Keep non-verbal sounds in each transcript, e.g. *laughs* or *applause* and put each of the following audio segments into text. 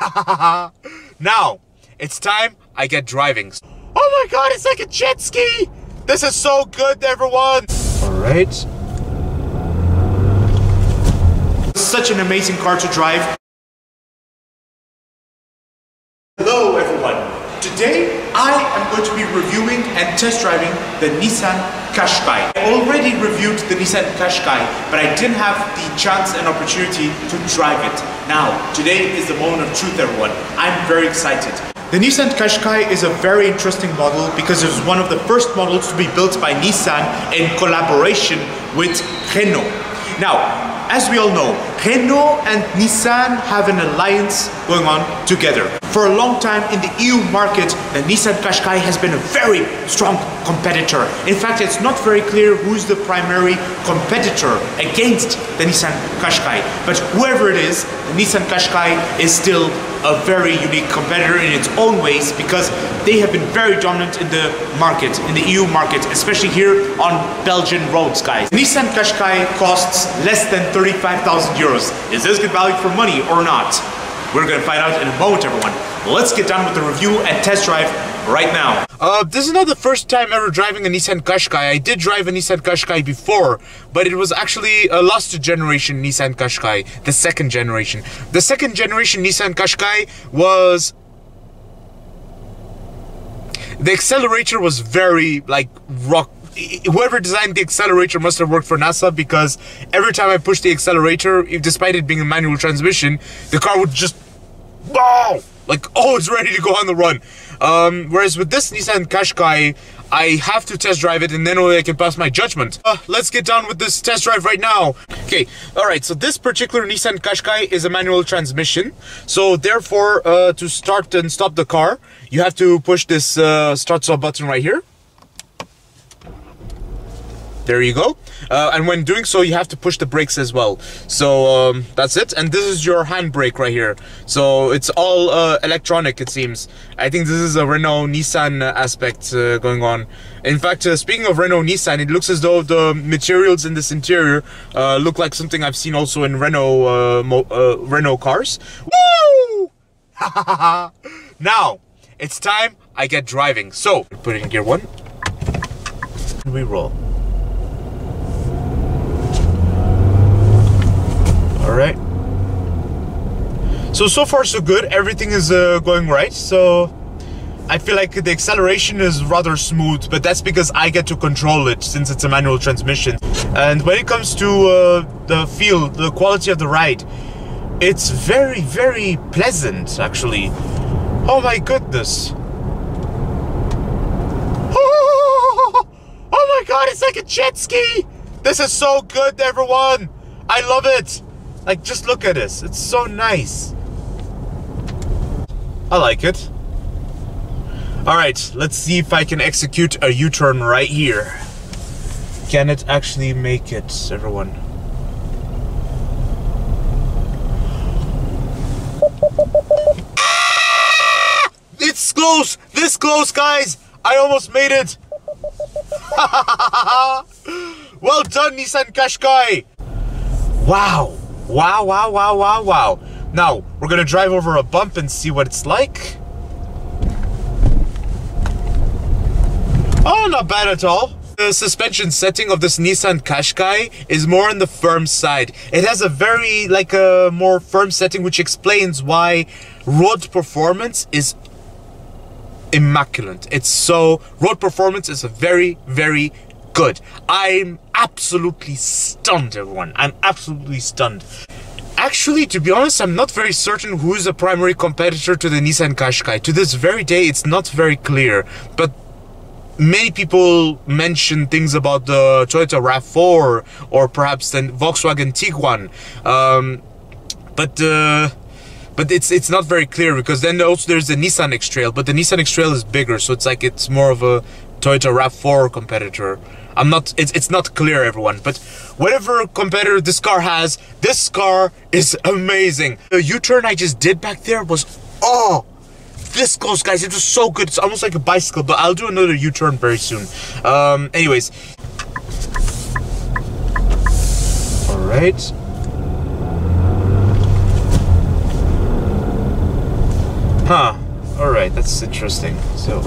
*laughs* now, it's time I get driving. Oh my god, it's like a jet ski! This is so good, everyone! Alright. Such an amazing car to drive. Hello everyone. Today I am going to be reviewing and test driving the Nissan Qashqai. I already reviewed the Nissan Qashqai, but I didn't have the chance and opportunity to drive it. Now, today is the moment of truth everyone. I'm very excited. The Nissan Qashqai is a very interesting model because it was one of the first models to be built by Nissan in collaboration with Renault. Now, as we all know, Renault and Nissan have an alliance going on together. For a long time in the EU market, the Nissan Qashqai has been a very strong competitor. In fact, it's not very clear who's the primary competitor against the Nissan Qashqai. But whoever it is, the Nissan Qashqai is still a very unique competitor in its own ways because they have been very dominant in the market, in the EU market, especially here on Belgian roads, guys. Nissan Qashqai costs less than 35,000 euros. Is this good value for money or not? We're gonna find out in a moment, everyone. Let's get done with the review and test drive right now. Uh, this is not the first time ever driving a Nissan Qashqai. I did drive a Nissan Qashqai before, but it was actually a last generation Nissan Qashqai, the second generation. The second generation Nissan Qashqai was the accelerator was very like rock whoever designed the accelerator must have worked for NASA because every time I pushed the accelerator, despite it being a manual transmission, the car would just wow, like *laughs* oh, it's ready to go on the run. Um, whereas with this Nissan Qashqai, I have to test drive it and then only I can pass my judgment. Uh, let's get down with this test drive right now. Okay, alright, so this particular Nissan Qashqai is a manual transmission. So therefore, uh, to start and stop the car, you have to push this uh, start stop button right here. There you go. Uh, and when doing so, you have to push the brakes as well. So um, that's it. And this is your handbrake right here. So it's all uh, electronic, it seems. I think this is a Renault Nissan aspect uh, going on. In fact, uh, speaking of Renault Nissan, it looks as though the materials in this interior uh, look like something I've seen also in Renault uh, Renault cars. Woo! *laughs* now it's time I get driving. So put in gear one. and We roll. all right so so far so good everything is uh, going right so I feel like the acceleration is rather smooth, but that's because I get to control it since it's a manual transmission. And when it comes to uh, the feel, the quality of the ride, it's very, very pleasant, actually. Oh my goodness. Oh, *laughs* oh my god, it's like a jet ski! This is so good, everyone! I love it! Like, just look at this. It's so nice. I like it. Alright, let's see if I can execute a U-turn right here. Can it actually make it, everyone? Ah! It's close! This close, guys! I almost made it! *laughs* well done, Nissan Qashqai! Wow! Wow, wow, wow, wow, wow. Now, we're gonna drive over a bump and see what it's like. Oh, not bad at all. The suspension setting of this Nissan Qashqai is more on the firm side. It has a very, like a more firm setting which explains why road performance is immaculate. It's so, road performance is very, very good. I'm absolutely stunned, everyone. I'm absolutely stunned. Actually, to be honest, I'm not very certain who is the primary competitor to the Nissan Qashqai. To this very day, it's not very clear. But many people mention things about the Toyota RAV4 or perhaps the Volkswagen Tiguan. Um, but uh, but it's it's not very clear because then also there's the Nissan X-Trail, but the Nissan X-Trail is bigger, so it's like it's more of a Toyota RAV4 competitor. I'm not, it's, it's not clear everyone, but whatever competitor this car has, this car is amazing. The U-turn I just did back there was, oh, this close guys, it was so good. It's almost like a bicycle, but I'll do another U-turn very soon. Um, anyways. All right. Huh. Alright, that's interesting. So,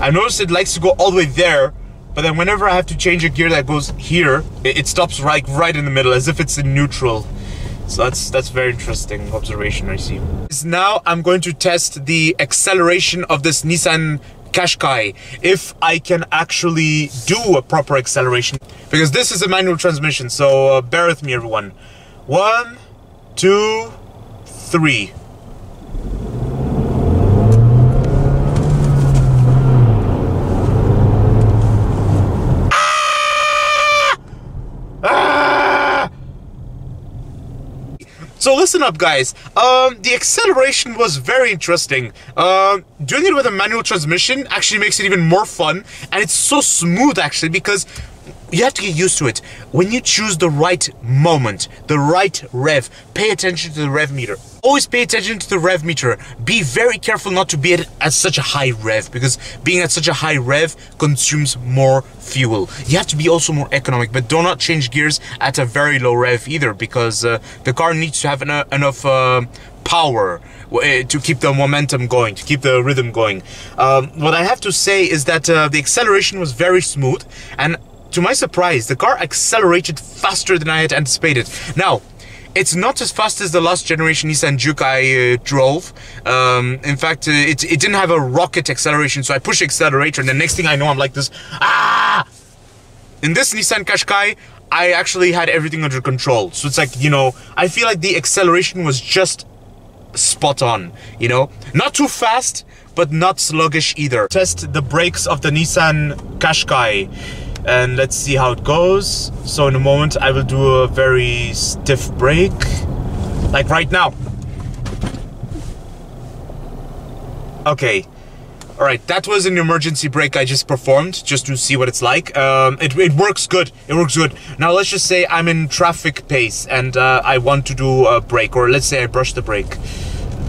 I noticed it likes to go all the way there, but then whenever I have to change a gear that goes here, it, it stops right, right in the middle, as if it's in neutral. So that's that's very interesting observation I see. Now I'm going to test the acceleration of this Nissan Qashqai if I can actually do a proper acceleration because this is a manual transmission so uh, bear with me everyone one two three So listen up, guys. Um, the acceleration was very interesting. Um, doing it with a manual transmission actually makes it even more fun, and it's so smooth actually because you have to get used to it. When you choose the right moment, the right rev, pay attention to the rev meter. Always pay attention to the rev meter. Be very careful not to be at, at such a high rev because being at such a high rev consumes more fuel. You have to be also more economic, but do not change gears at a very low rev either because uh, the car needs to have enough, enough uh, power uh, to keep the momentum going, to keep the rhythm going. Um, what I have to say is that uh, the acceleration was very smooth and to my surprise, the car accelerated faster than I had anticipated. Now, it's not as fast as the last generation Nissan Juke I uh, drove. Um, in fact, uh, it, it didn't have a rocket acceleration, so I push accelerator, and the next thing I know, I'm like this, ah! In this Nissan Qashqai, I actually had everything under control. So it's like, you know, I feel like the acceleration was just spot on, you know? Not too fast, but not sluggish either. Test the brakes of the Nissan Qashqai and let's see how it goes. So in a moment I will do a very stiff brake, like right now. Okay, all right, that was an emergency brake I just performed just to see what it's like. Um, it, it works good, it works good. Now let's just say I'm in traffic pace and uh, I want to do a brake, or let's say I brush the brake.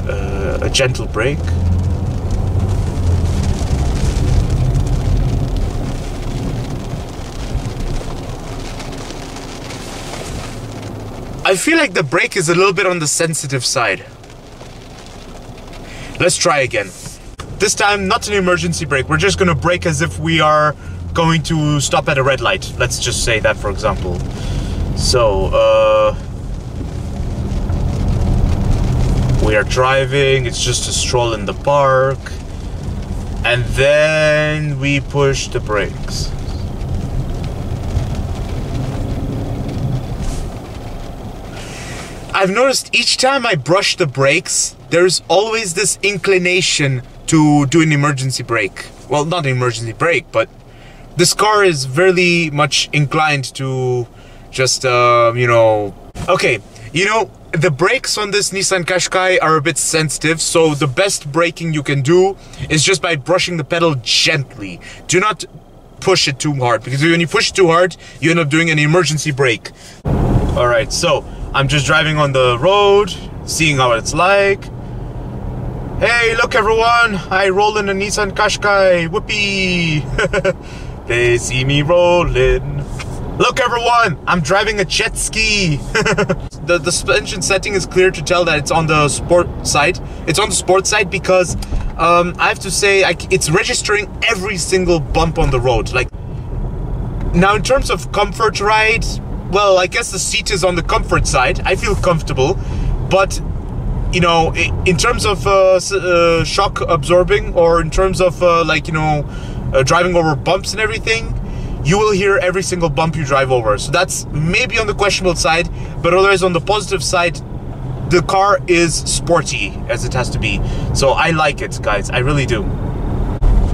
Uh, a gentle brake. I feel like the brake is a little bit on the sensitive side. Let's try again. This time, not an emergency brake. We're just gonna brake as if we are going to stop at a red light. Let's just say that, for example. So, uh... We are driving, it's just a stroll in the park. And then we push the brakes. I've noticed each time I brush the brakes, there's always this inclination to do an emergency brake. Well, not an emergency brake, but this car is very much inclined to just, uh, you know... Okay, you know, the brakes on this Nissan Qashqai are a bit sensitive, so the best braking you can do is just by brushing the pedal gently. Do not push it too hard, because when you push too hard, you end up doing an emergency brake. Alright, so I'm just driving on the road, seeing how it's like. Hey, look everyone, I roll in a Nissan Qashqai, whoopee! *laughs* they see me rolling. Look everyone, I'm driving a jet ski. *laughs* the, the suspension setting is clear to tell that it's on the sport side. It's on the sport side because um, I have to say I, it's registering every single bump on the road. Like now in terms of comfort ride, well, I guess the seat is on the comfort side. I feel comfortable, but you know, in terms of uh, uh, shock absorbing, or in terms of uh, like you know, uh, driving over bumps and everything, you will hear every single bump you drive over. So that's maybe on the questionable side, but otherwise on the positive side, the car is sporty as it has to be. So I like it, guys. I really do.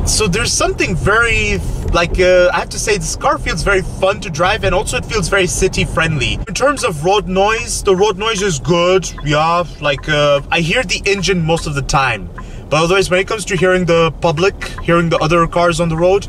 So there's something very like uh, I have to say this car feels very fun to drive and also it feels very city friendly. In terms of road noise, the road noise is good. Yeah, like uh, I hear the engine most of the time. But otherwise when it comes to hearing the public, hearing the other cars on the road,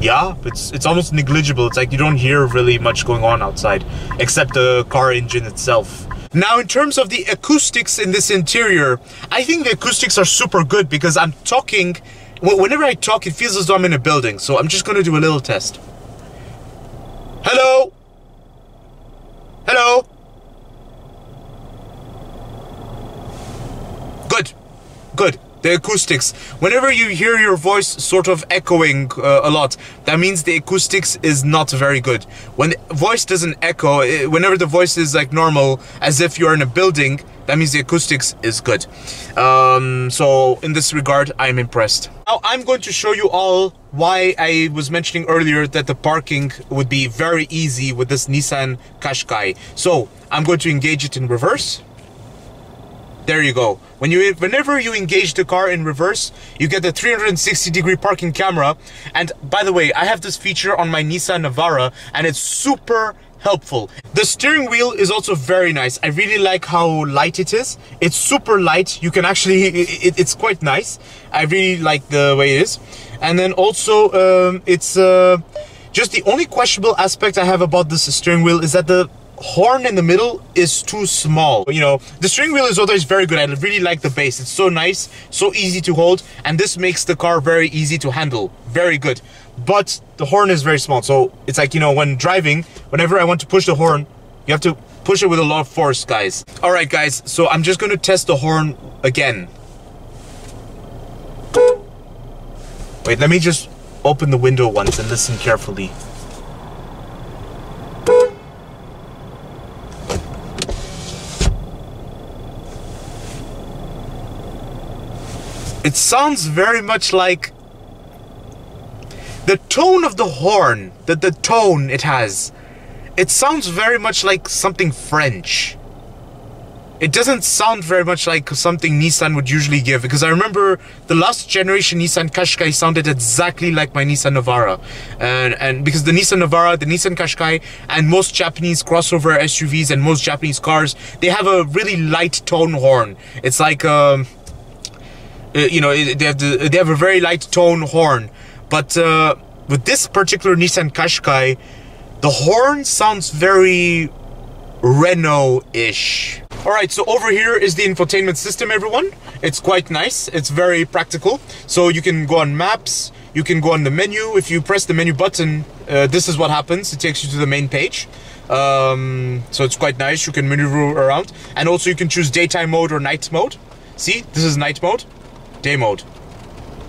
yeah, it's it's almost negligible. It's like you don't hear really much going on outside except the car engine itself. Now, in terms of the acoustics in this interior, I think the acoustics are super good because I'm talking whenever I talk, it feels as though I'm in a building. So I'm just going to do a little test. Hello? Hello? Good. good. The acoustics. Whenever you hear your voice sort of echoing uh, a lot, that means the acoustics is not very good. When the voice doesn't echo, eh, whenever the voice is like normal, as if you're in a building, that means the acoustics is good. Um, so in this regard, I'm impressed. Now I'm going to show you all why I was mentioning earlier that the parking would be very easy with this Nissan Qashqai. So I'm going to engage it in reverse. There you go. When you, whenever you engage the car in reverse, you get the 360 degree parking camera. And by the way, I have this feature on my Nissan Navara and it's super helpful. The steering wheel is also very nice. I really like how light it is. It's super light. You can actually, *laughs* it, it's quite nice. I really like the way it is. And then also, um, it's uh, just the only questionable aspect I have about this steering wheel is that the horn in the middle is too small. You know, the steering wheel is always very good. I really like the base. It's so nice, so easy to hold, and this makes the car very easy to handle. Very good. But the horn is very small, so it's like, you know, when driving, whenever I want to push the horn, you have to push it with a lot of force, guys. All right, guys, so I'm just gonna test the horn again. Wait, let me just open the window once and listen carefully. It sounds very much like the tone of the horn, the, the tone it has. It sounds very much like something French. It doesn't sound very much like something Nissan would usually give because I remember the last generation Nissan Qashqai sounded exactly like my Nissan Navara. And, and because the Nissan Navara, the Nissan Qashqai, and most Japanese crossover SUVs and most Japanese cars, they have a really light tone horn. It's like, um, uh, you know, they have the, they have a very light tone horn, but uh, with this particular Nissan Qashqai, the horn sounds very Renault-ish. All right, so over here is the infotainment system, everyone. It's quite nice. It's very practical. So you can go on maps. You can go on the menu. If you press the menu button, uh, this is what happens. It takes you to the main page. Um, so it's quite nice. You can maneuver around. And also you can choose daytime mode or night mode. See, this is night mode day mode.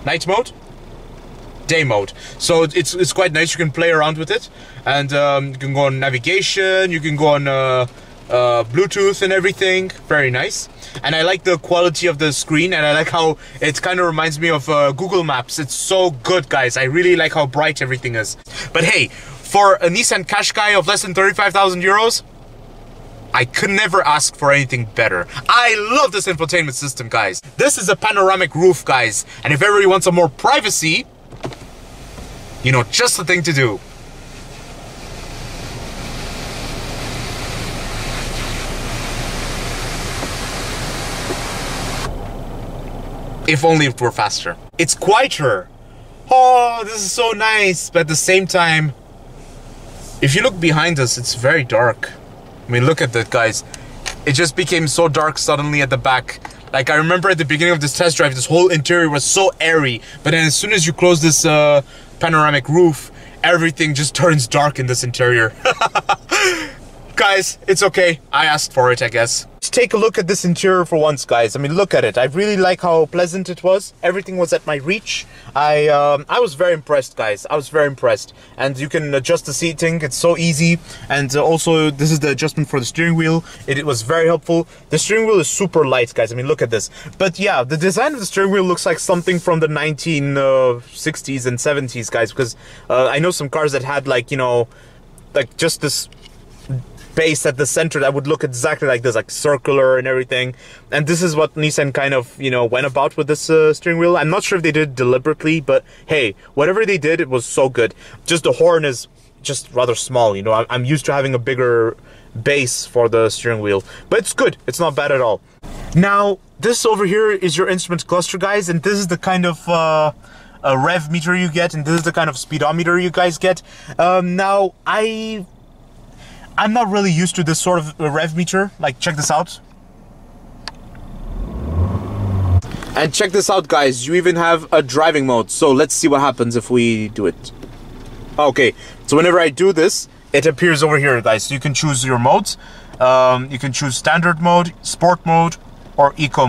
Night mode, day mode. So it's it's quite nice. You can play around with it, and um, you can go on navigation. You can go on uh, uh, Bluetooth and everything. Very nice. And I like the quality of the screen, and I like how it kind of reminds me of uh, Google Maps. It's so good, guys. I really like how bright everything is. But hey, for a Nissan Qashqai of less than 35,000 euros, I could never ask for anything better. I love this infotainment system, guys. This is a panoramic roof, guys. And if everybody wants some more privacy, you know, just the thing to do. If only it were faster. It's quieter. Oh, this is so nice. But at the same time, if you look behind us, it's very dark. I mean, look at that, guys. It just became so dark suddenly at the back. Like, I remember at the beginning of this test drive, this whole interior was so airy. But then as soon as you close this uh, panoramic roof, everything just turns dark in this interior. *laughs* guys, it's okay. I asked for it, I guess. Let's take a look at this interior for once, guys. I mean, look at it. I really like how pleasant it was. Everything was at my reach. I um, I was very impressed, guys. I was very impressed. And you can adjust the seating. It's so easy. And uh, also, this is the adjustment for the steering wheel. It, it was very helpful. The steering wheel is super light, guys. I mean, look at this. But yeah, the design of the steering wheel looks like something from the 1960s uh, and 70s, guys. Because uh, I know some cars that had like, you know, like just this base at the center that would look exactly like this, like circular and everything. And this is what Nissan kind of, you know, went about with this uh, steering wheel. I'm not sure if they did deliberately, but hey, whatever they did, it was so good. Just the horn is just rather small, you know. I'm used to having a bigger base for the steering wheel, but it's good. It's not bad at all. Now, this over here is your instrument cluster, guys, and this is the kind of uh, a rev meter you get, and this is the kind of speedometer you guys get. Um, now, I I'm not really used to this sort of rev meter. Like, check this out. And check this out, guys. You even have a driving mode. So let's see what happens if we do it. Okay, so whenever I do this, it appears over here, guys. You can choose your modes. Um, you can choose standard mode, sport mode, or eco.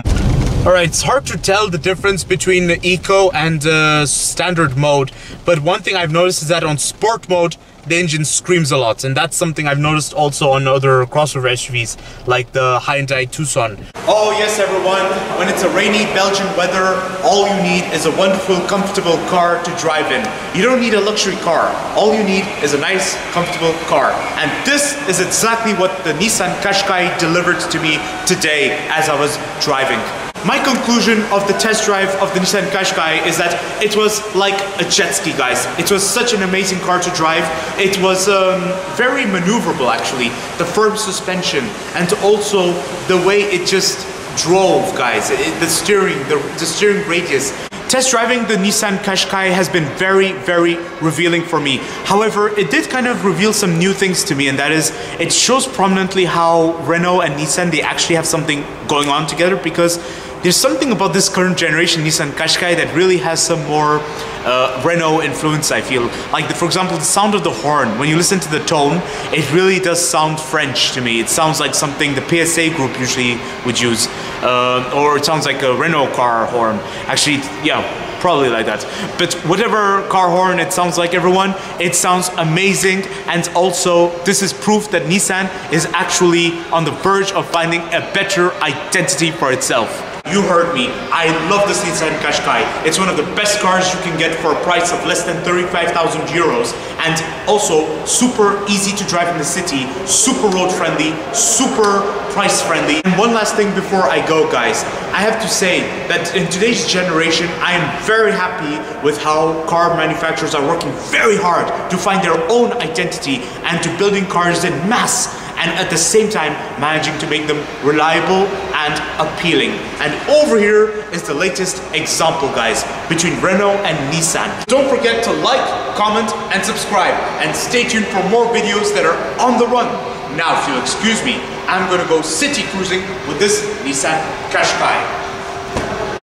Alright, it's hard to tell the difference between the eco and uh, standard mode, but one thing I've noticed is that on sport mode, the engine screams a lot, and that's something I've noticed also on other crossover SUVs, like the Hyundai Tucson. Oh yes everyone, when it's a rainy Belgian weather, all you need is a wonderful, comfortable car to drive in. You don't need a luxury car. All you need is a nice, comfortable car. And this is exactly what the Nissan Qashqai delivered to me today as I was driving. My conclusion of the test drive of the Nissan Qashqai is that it was like a jet ski, guys. It was such an amazing car to drive. It was um, very maneuverable, actually. The firm suspension and also the way it just drove, guys. It, the steering, the, the steering radius. Test driving the Nissan Qashqai has been very, very revealing for me. However, it did kind of reveal some new things to me, and that is, it shows prominently how Renault and Nissan, they actually have something going on together because there's something about this current generation Nissan Qashqai that really has some more uh, Renault influence, I feel. Like, the, for example, the sound of the horn, when you listen to the tone, it really does sound French to me. It sounds like something the PSA group usually would use. Uh, or it sounds like a Renault car horn. Actually, yeah, probably like that. But whatever car horn it sounds like everyone, it sounds amazing and also this is proof that Nissan is actually on the verge of finding a better identity for itself. You heard me. I love this Nissan Qashqai. It's one of the best cars you can get for a price of less than 35,000 euros and also super easy to drive in the city, super road friendly, super price friendly. And one last thing before I go guys, I have to say that in today's generation, I am very happy with how car manufacturers are working very hard to find their own identity and to building cars in mass and at the same time managing to make them reliable and appealing. And over here is the latest example guys between Renault and Nissan. Don't forget to like, comment and subscribe and stay tuned for more videos that are on the run. Now if you'll excuse me, I'm gonna go city cruising with this Nissan Qashqai.